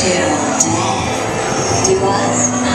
Till death do us